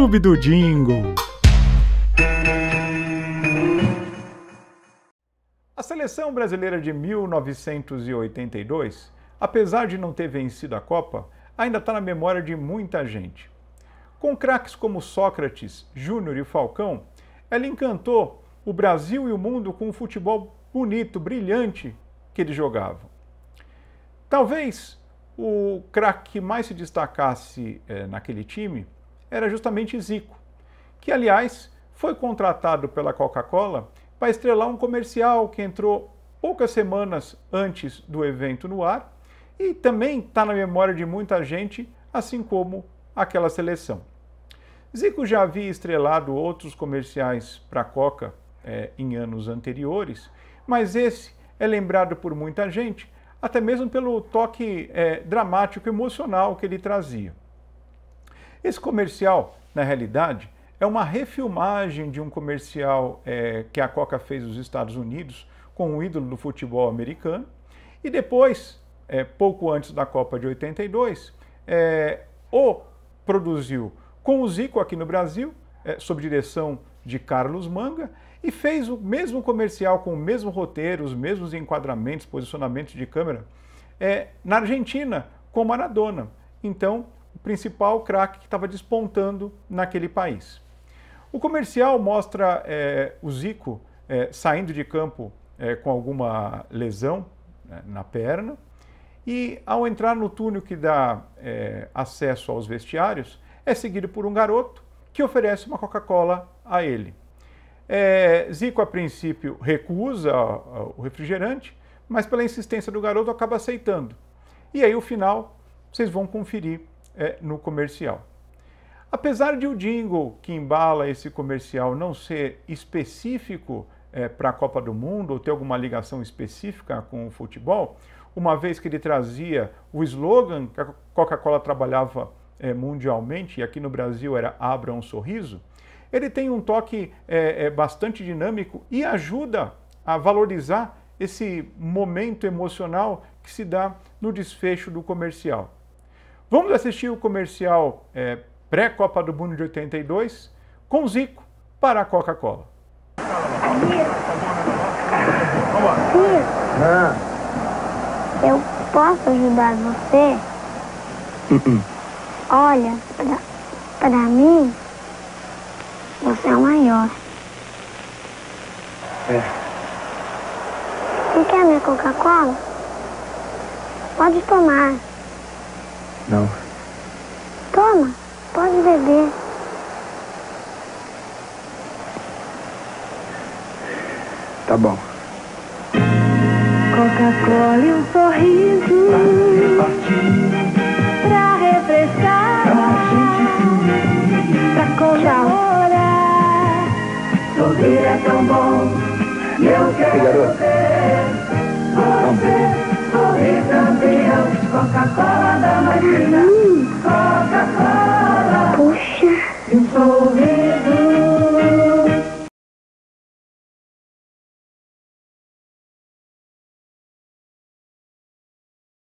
Clube do Jingle. A seleção brasileira de 1982, apesar de não ter vencido a Copa, ainda está na memória de muita gente. Com craques como Sócrates, Júnior e Falcão, ela encantou o Brasil e o mundo com um futebol bonito, brilhante que eles jogavam. Talvez o craque que mais se destacasse eh, naquele time era justamente Zico, que, aliás, foi contratado pela Coca-Cola para estrelar um comercial que entrou poucas semanas antes do evento no ar e também está na memória de muita gente, assim como aquela seleção. Zico já havia estrelado outros comerciais para a Coca eh, em anos anteriores, mas esse é lembrado por muita gente até mesmo pelo toque é, dramático e emocional que ele trazia. Esse comercial, na realidade, é uma refilmagem de um comercial é, que a Coca fez nos Estados Unidos com um ídolo do futebol americano. E depois, é, pouco antes da Copa de 82, é, o produziu com o Zico aqui no Brasil, é, sob direção de Carlos Manga, e fez o mesmo comercial com o mesmo roteiro, os mesmos enquadramentos, posicionamentos de câmera, é, na Argentina, com Maradona. Então, principal craque que estava despontando naquele país. O comercial mostra é, o Zico é, saindo de campo é, com alguma lesão né, na perna e, ao entrar no túnel que dá acesso aos vestiários, é seguido por um garoto que oferece uma Coca-Cola a ele. Zico, a princípio, recusa o refrigerante, mas pela insistência do garoto acaba aceitando. E aí o final vocês vão conferir é, no comercial. Apesar de o jingle que embala esse comercial não ser específico é, para a Copa do Mundo ou ter alguma ligação específica com o futebol, uma vez que ele trazia o slogan que a Coca-Cola trabalhava é, mundialmente, e aqui no Brasil era Abra um Sorriso, ele tem um toque é, é, bastante dinâmico e ajuda a valorizar esse momento emocional que se dá no desfecho do comercial. Vamos assistir o comercial é, pré-Copa do Mundo de 82 com Zico para a Coca-Cola. Eu posso ajudar você? Olha, para mim, você é o maior. É. Não quer minha Coca-Cola? Pode tomar. Não. Toma, pode beber. Tá bom. Coca-Cola e um sorriso. Pra repartir. Pra refrescar. Pra gente se unir. Pra comemorar sorrir é tão bom. E eu quero ver você sorrir campeão. Coca-Cola da Marina, Coca-Cola. Hallelujah.